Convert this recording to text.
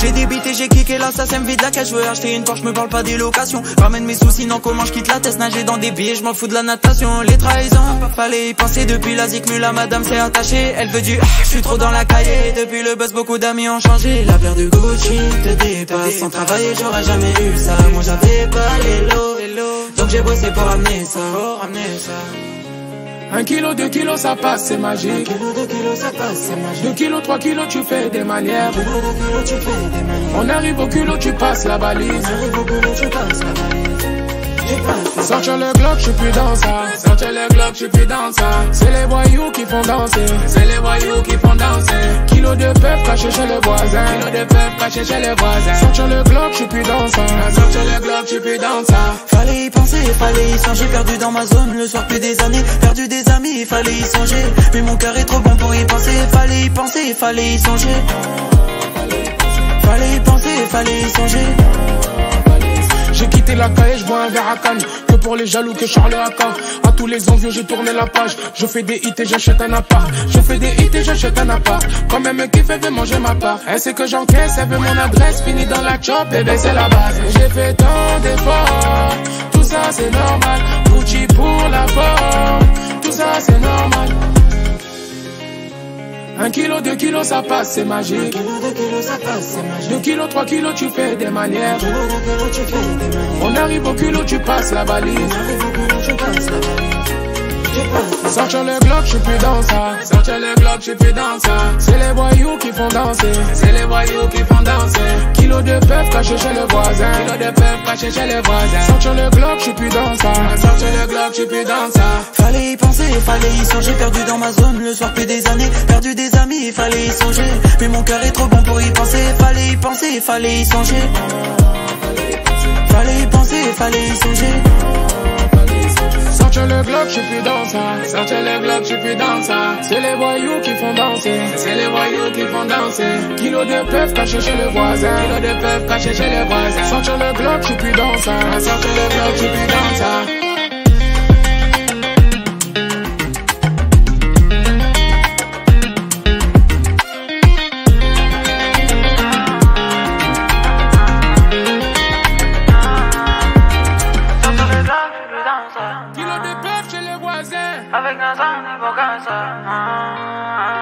J'ai débité, j'ai kické, l'assassin vide la cage, je veux acheter une Porsche, me parle pas des locations. Ramène mes soucis, non comment je quitte la tête, nager dans des billets, je m'en fous de la natation, les trahisons. Fallait y penser depuis la zik, la madame s'est attachée, elle veut du ah, je suis trop dans la cahier. Depuis le buzz, beaucoup d'amis ont changé. La paire de Gucci te dépasse, sans travailler j'aurais jamais eu ça. Moi j'avais pas les lots donc j'ai bossé pour ramener ça. Pour ramener ça. Un kilo, deux kilos, ça passe, c'est magique. Un kilo, deux kilos, ça passe, c'est magique. Deux kilos, trois kilos, tu fais des manières. Kilo, deux kilos, tu fais des manières. On arrive au culot, tu passes la balise. On arrive au boulot, tu passes la la Sortir le glock, je suis plus dans ça. Sortir le glock, je suis plus dans ça. C'est les voyous qui font danser. C'est les voyous qui font danser. Kilo de pep caché chez le voisin. Kilo de pep caché chez le voisin. Sortir le glock, je suis plus dans ça. Sortir le glock, je suis plus dans ça. Fallait y penser, fallait y songer, perdu dans ma zone le soir plus des années, perdu des amis, fallait y songer, mais mon cœur est trop bon pour y penser, fallait y penser, fallait y songer, fallait y penser, fallait y songer. Quitté la caille, je bois un verre à canne. Que pour les jaloux que Charles Haka. À tous les envieux, j'ai tourné la page. Je fais des hits et j'achète un appart. Je fais des hits et j'achète un appart. Quand même qui fait veut manger ma part. Elle sait que j'encaisse, elle veut mon adresse. Fini dans la chop, bébé, c'est la base. J'ai fait tant d'efforts. Tout ça, c'est normal. Gucci pour la forme. Tout ça, c'est normal. Un kilo, deux kilos, ça passe, c'est magique. Kilo, deux kilos, ça passe, c'est magique. Deux kilos, trois kilos, tu fais des manières. Kilo, deux kilos, tu fais des manières. Arrive au culot, tu passes la valise. Sortir le glock, je suis plus dans ça. Sortir le glock, je suis plus. C'est les voyous qui font danser. C'est les voyous qui font danser. Kilo de pep caché chez le voisin. Kilo de pep caché chez le voisin. Sortir le glock, je suis plus dans ça. Sortir le glock, je suis plus. Fallait y penser, fallait y songer, perdu dans ma zone le soir plus des années, perdu des amis, fallait y songer, mais mon cœur est trop bon pour y penser, fallait y penser, fallait y songer, fallait le glock, je plus dans ça. Le glock, je plus dans. C'est les voyous qui font danser. C'est les voyous qui font danser. Kilo de pep caché chez le voisin. Kilo de pep caché chez le voisin. Sortir le glock, je plus dans ça. Le glock, je plus Kilo de pep chez le voisin. Avec Nathan, il faut ça.